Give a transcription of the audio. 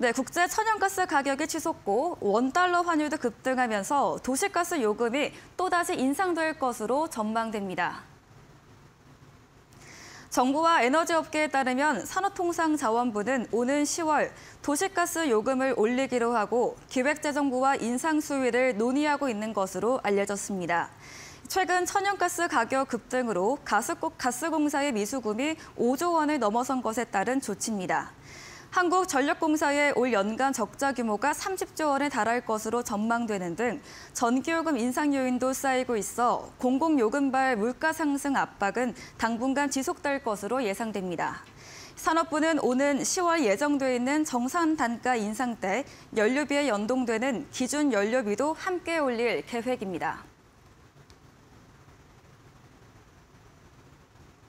네, 국제 천연가스 가격이 치솟고 원달러 환율도 급등하면서 도시가스 요금이 또다시 인상될 것으로 전망됩니다. 정부와 에너지업계에 따르면 산업통상자원부는 오는 10월 도시가스 요금을 올리기로 하고 기획재정부와 인상 수위를 논의하고 있는 것으로 알려졌습니다. 최근 천연가스 가격 급등으로 가스공사의 미수금이 5조 원을 넘어선 것에 따른 조치입니다. 한국전력공사의 올 연간 적자 규모가 30조 원에 달할 것으로 전망되는 등 전기요금 인상 요인도 쌓이고 있어 공공요금발 물가 상승 압박은 당분간 지속될 것으로 예상됩니다. 산업부는 오는 10월 예정돼 있는 정산 단가 인상 때 연료비에 연동되는 기준 연료비도 함께 올릴 계획입니다.